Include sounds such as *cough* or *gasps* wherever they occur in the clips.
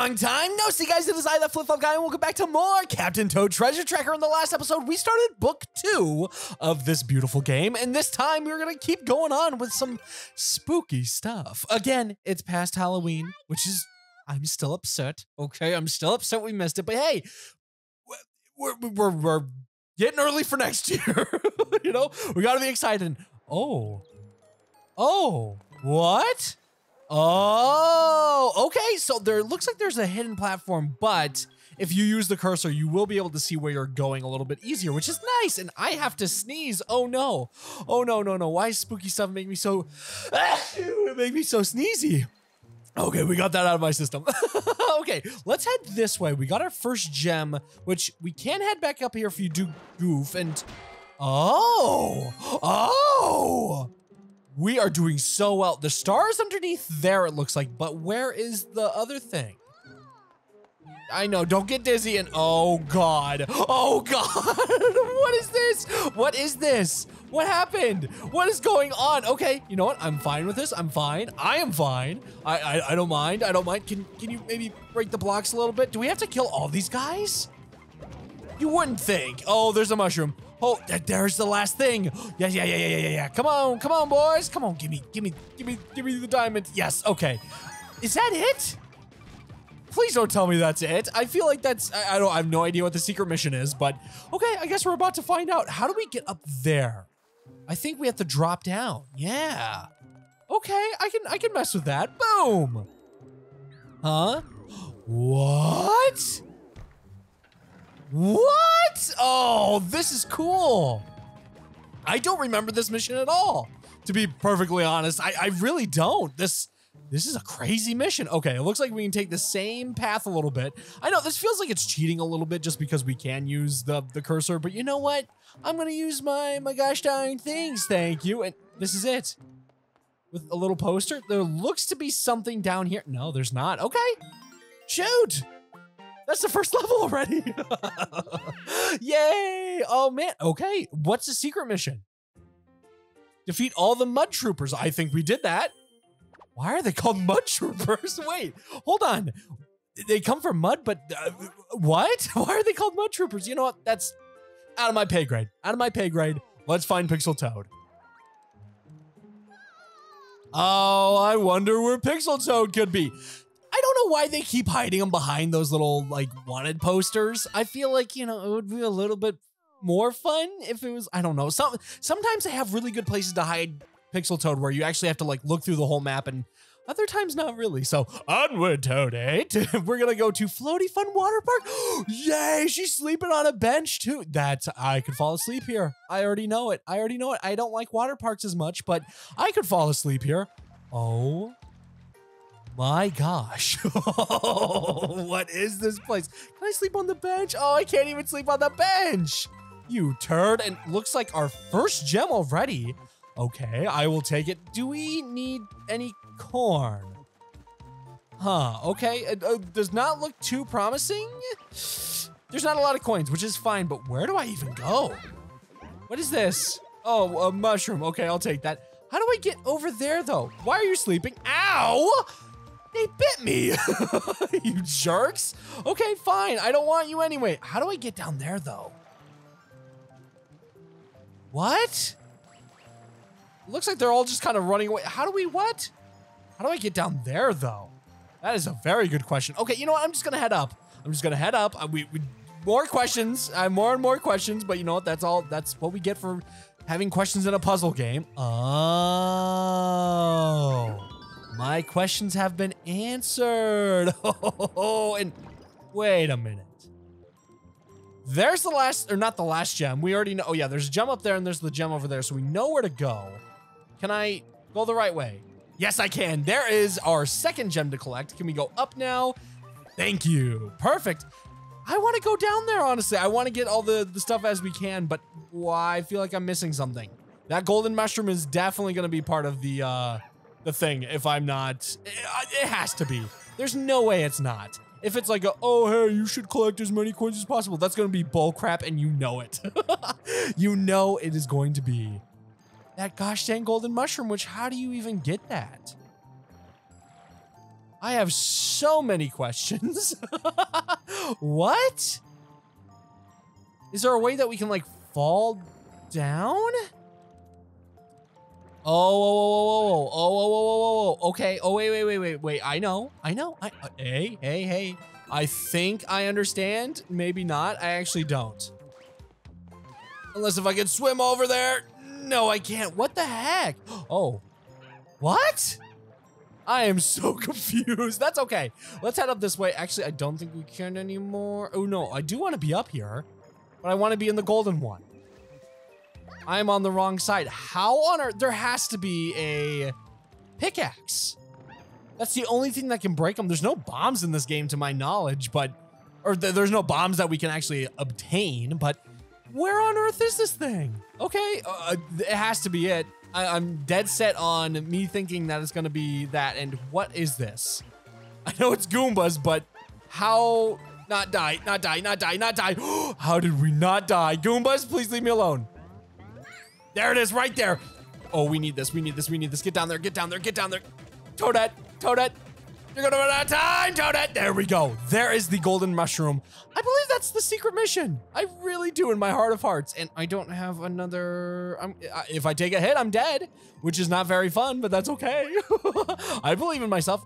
Long time no see, guys. It is I, that flip flop guy, and welcome back to more Captain Toad Treasure Tracker. In the last episode, we started book two of this beautiful game, and this time we're gonna keep going on with some spooky stuff. Again, it's past Halloween, which is I'm still upset. Okay, I'm still upset we missed it, but hey, we're we're, we're getting early for next *laughs* year. you know, we gotta be excited. Oh, oh, what? Oh, okay. So there looks like there's a hidden platform, but if you use the cursor, you will be able to see where you're going a little bit easier, which is nice. And I have to sneeze. Oh no. Oh no, no, no. Why spooky stuff make me so *coughs* it make me so sneezy? Okay, we got that out of my system. *laughs* okay, let's head this way. We got our first gem, which we can head back up here if you do goof and Oh! Oh! We are doing so well. The star is underneath there, it looks like, but where is the other thing? I know, don't get dizzy and oh god. Oh god. *laughs* what is this? What is this? What happened? What is going on? Okay, you know what? I'm fine with this. I'm fine. I am fine. I I, I don't mind. I don't mind. Can can you maybe break the blocks a little bit? Do we have to kill all these guys? You wouldn't think. Oh, there's a mushroom. Oh, there's the last thing. Yeah, yeah, yeah, yeah, yeah, yeah. Come on, come on, boys. Come on, give me, give me, give me, give me the diamond. Yes, okay. Is that it? Please don't tell me that's it. I feel like that's, I, I don't, I have no idea what the secret mission is, but okay, I guess we're about to find out. How do we get up there? I think we have to drop down. Yeah. Okay, I can, I can mess with that. Boom. Huh? *gasps* What? What? Oh, this is cool. I don't remember this mission at all. To be perfectly honest, I, I really don't. This this is a crazy mission. Okay, it looks like we can take the same path a little bit. I know this feels like it's cheating a little bit just because we can use the, the cursor, but you know what? I'm gonna use my, my gosh darn things, thank you. And this is it. With a little poster. There looks to be something down here. No, there's not. Okay. Shoot! That's the first *laughs* level already. *laughs* Yay! Oh man. Okay, what's the secret mission? Defeat all the mud troopers. I think we did that. Why are they called *laughs* mud troopers? Wait, hold on. They come from mud, but uh, what? Why are they called mud troopers? You know what? That's out of my pay grade. Out of my pay grade. Let's find Pixel Toad. Oh, I wonder where Pixel Toad could be. Why they keep hiding them behind those little like wanted posters. I feel like, you know, it would be a little bit more fun if it was, I don't know. Some sometimes they have really good places to hide Pixel Toad where you actually have to like look through the whole map and other times not really. So onward, Toadette. *laughs* We're gonna go to Floaty Fun Water Park. *gasps* Yay, she's sleeping on a bench too. That's I could fall asleep here. I already know it. I already know it. I don't like water parks as much, but I could fall asleep here. Oh my gosh. *laughs* what is this place? Can I sleep on the bench? Oh, I can't even sleep on the bench. You turd. And looks like our first gem already. Okay, I will take it. Do we need any corn? Huh, okay. It uh, does not look too promising. There's not a lot of coins, which is fine, but where do I even go? What is this? Oh, a mushroom. Okay, I'll take that. How do I get over there, though? Why are you sleeping? Ow! They bit me! *laughs* you jerks! Okay, fine. I don't want you anyway. How do I get down there, though? What? Looks like they're all just kind of running away. How do we, what? How do I get down there, though? That is a very good question. Okay, you know what? I'm just gonna head up. I'm just gonna head up. Uh, we, we more questions. I have more and more questions, but you know what? That's all. That's what we get for having questions in a puzzle game. Oh. My questions have been answered. *laughs* Oh, and wait a minute. There's the last, or not the last gem. We already know. Oh, yeah, there's a gem up there and there's the gem over there. So we know where to go. Can I go the right way? Yes, I can. There is our second gem to collect. Can we go up now? Thank you. Perfect. I want to go down there, honestly. I want to get all the, the stuff as we can, but well, I feel like I'm missing something. That golden mushroom is definitely going to be part of the, uh, the thing if I'm not. It, it has to be. There's no way it's not. If it's like, a, oh, hey, you should collect as many coins as possible, that's going to be bull crap and you know it. *laughs* you know it is going to be that gosh dang golden mushroom, which how do you even get that? I have so many questions. *laughs* what? Is there a way that we can like fall down? Oh, oh, oh, oh, oh, oh, oh, oh, oh, oh, okay. Oh, wait, wait, wait, wait, wait. I know, I know. I, uh, hey, hey, hey. I think I understand. Maybe not. I actually don't. Unless if I can swim over there. No, I can't. What the heck? *gasps* Oh, what? I am so *laughs* confused. That's okay. Let's head up this way. Actually, I don't think we can anymore. Oh, no. I do want to be up here, but I want to be in the golden one. I'm on the wrong side. How on earth? There has to be a pickaxe. That's the only thing that can break them. There's no bombs in this game to my knowledge, but, or th there's no bombs that we can actually obtain, but where on earth is this thing? Okay, uh, it has to be it. I am dead set on me thinking that it's gonna be that, and what is this? I know it's Goombas, but how not die, not die, not die, not die. *gasps* how did we not die? Goombas, please leave me alone. There it is, right there. Oh, we need this, we need this, we need this. Get down there, get down there, get down there. Toadette, Toadette. You're gonna run out of time, Toadette. There we go. There is the golden mushroom. I believe that's the secret mission. I really do in my heart of hearts. And I don't have another, I'm, if I take a hit, I'm dead, which is not very fun, but that's okay. *laughs* I believe in myself.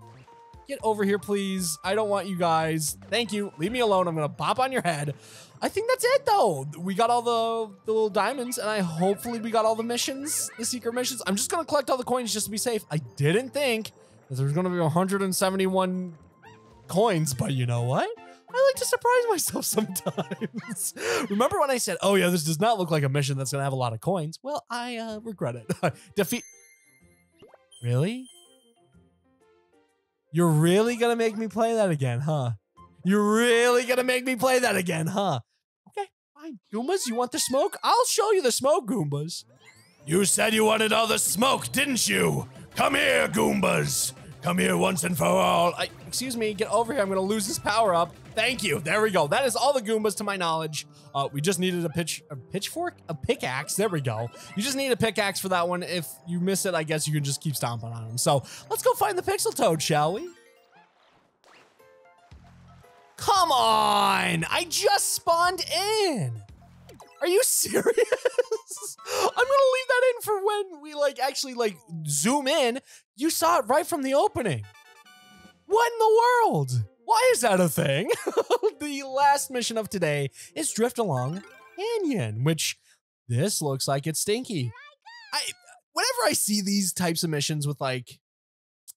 Get over here, please. I don't want you guys. Thank you. Leave me alone. I'm gonna pop on your head. I think that's it though. We got all the, the little diamonds and I hopefully we got all the missions, the secret missions. I'm just gonna collect all the coins just to be safe. I didn't think that there's gonna be 171 coins, but you know what? I like to surprise myself *laughs* sometimes. Remember when I said, oh yeah, this does not look like a mission that's gonna have a lot of coins? Well, I uh, regret it. *laughs* Defeat. Really? You're really gonna make me play that again, huh? You're really gonna make me play that again, huh? Okay, fine. Goombas, you want the smoke? I'll show you the smoke, Goombas. You said you wanted all the smoke, didn't you? Come here, Goombas. Come here once and for all. I, excuse me, get over here. I'm gonna lose this power up. Thank you. There we go. That is all the Goombas to my knowledge. Uh, we just needed a pitch, a pitchfork, a pickaxe. There we go. You just need a pickaxe for that one. If you miss it, I guess you can just keep stomping on them. So let's go find the Pixel Toad, shall we? Come on! I just spawned in! Are you serious? *laughs* I'm gonna leave that in for when we like actually like zoom in. You saw it right from the opening. What in the world? Why is that a thing? *laughs* the last mission of today is Drift Along Canyon, which this looks like it's stinky. I whenever I see these types of missions with like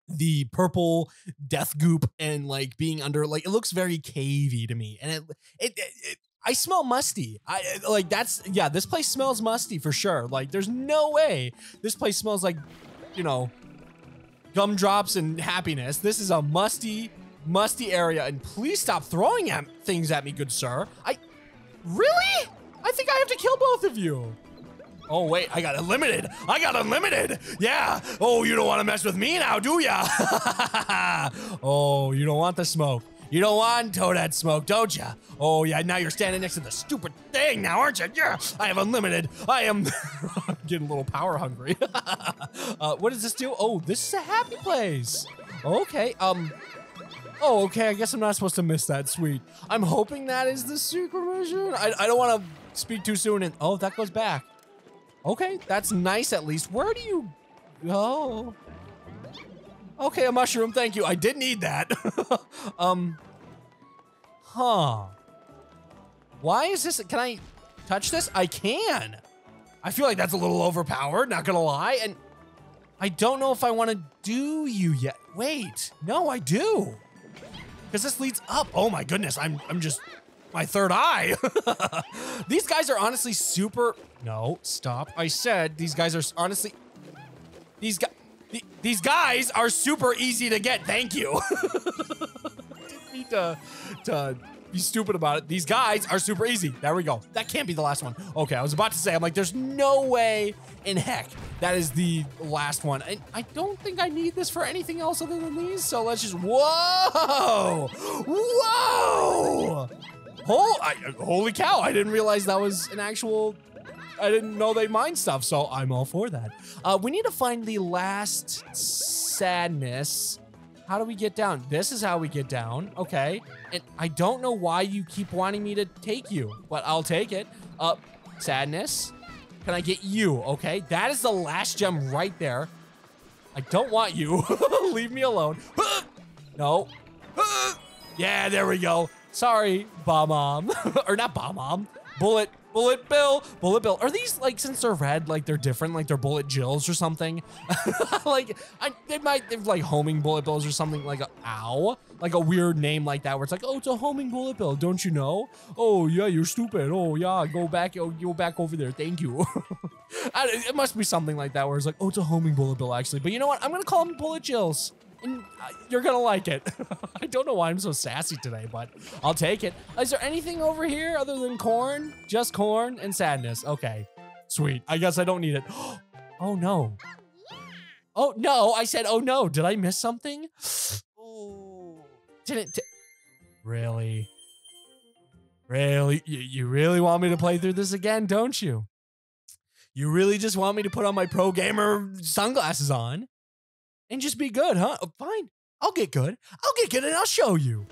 the purple death goop and like being under like it looks very cavey to me and it it, it, it I smell musty. I like that's yeah, this place smells musty for sure. Like there's no way this place smells like, you know, gumdrops and happiness. This is a musty, musty area and please stop throwing at things at me, good sir. I Really? I think I have to kill both of you. Oh, wait, I got unlimited. I got unlimited. Yeah. Oh, you don't want to mess with me now, do ya? *laughs* oh, you don't want the smoke. You don't want Toadette smoke, don't ya? Oh, yeah, now you're standing next to the stupid thing now, aren't you? Yeah, I have unlimited. I am *laughs* getting a little power hungry. *laughs* uh, what does this do? Oh, this is a happy place. Okay, um, Oh, okay. I guess I'm not supposed to miss that. Sweet. I'm hoping that is the secret mission. I, I don't want to speak too soon. And oh, that goes back. Okay, that's nice at least. Where do you go? Okay, a mushroom, thank you. I did need that. *laughs* um, huh. Why is this, can I touch this? I can. I feel like that's a little overpowered, not gonna lie. And I don't know if I wanna do you yet. Wait, no, I do. Because this leads up. Oh my goodness, I'm, I'm just my third eye. *laughs* these guys are honestly super. No, stop. I said these guys are honestly. These guys. These guys are super easy to get. Thank you. *laughs* Didn't need to, to be stupid about it. These guys are super easy. There we go. That can't be the last one. Okay, I was about to say, I'm like, there's no way in heck that is the last one. And I don't think I need this for anything else other than these. So let's just, whoa, whoa. I, holy cow, I didn't realize that was an actual, I didn't know they mine stuff, so I'm all for that. Uh, we need to find the last sadness. How do we get down? This is how we get down. Okay. And I don't know why you keep wanting me to take you, but I'll take it. Uh, sadness. Can I get you? Okay. That is the last gem right there. I don't want you. *laughs* Leave me alone. *gasps* no. *gasps* yeah, there we go. Sorry, Bomb Mom. *laughs* or not Bomb Mom. Bullet Bullet Bill, Bullet Bill. Are these like since they're red, like they're different, like they're Bullet Jills or something? *laughs* like I, they might they're like homing Bullet Bills or something like a ow, like a weird name like that where it's like oh it's a homing Bullet Bill, don't you know? Oh yeah, you're stupid. Oh yeah, go back, oh, go back over there. Thank you. *laughs* it must be something like that where it's like oh it's a homing Bullet Bill actually, but you know what? I'm gonna call them Bullet Jills and uh, you're gonna like it. *laughs* I don't know why I'm so sassy today, but I'll take it. Is there anything over here other than corn? Just corn and sadness. Okay, sweet. I guess I don't need it. *gasps* oh no. Oh no, I said, oh no. Did I miss something? *gasps* Didn't. really? Really? You, you really want me to play through this again, don't you? You really just want me to put on my pro gamer sunglasses on? And just be good, huh? Oh, fine. I'll get good. I'll get good and I'll show you.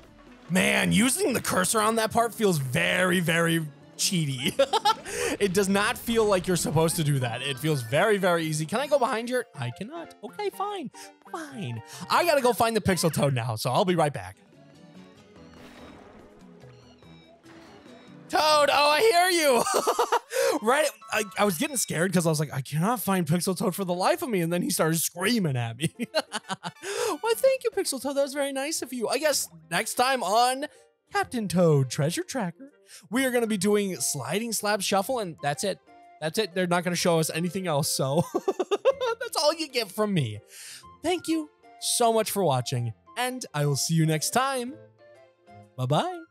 Man, using the cursor on that part feels very, very cheaty. *laughs* it does not feel like you're supposed to do that. It feels very, very easy. Can I go behind your? I cannot. Okay, fine. Fine. I gotta go find the pixel toad now, so I'll be right back. Toad, oh, I hear you. *laughs* right. I, I, was getting scared because I was like, I cannot find Pixel Toad for the life of me. And then he started screaming at me. *laughs* Why, thank you, Pixel Toad. That was very nice of you. I guess next time on Captain Toad Treasure Tracker, we are going to be doing Sliding Slab Shuffle. And that's it. That's it. They're not going to show us anything else. So *laughs* that's all you get from me. Thank you so much for watching. And I will see you next time. Bye bye.